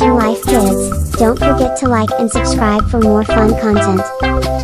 Your Life Kids, don't forget to like and subscribe for more fun content.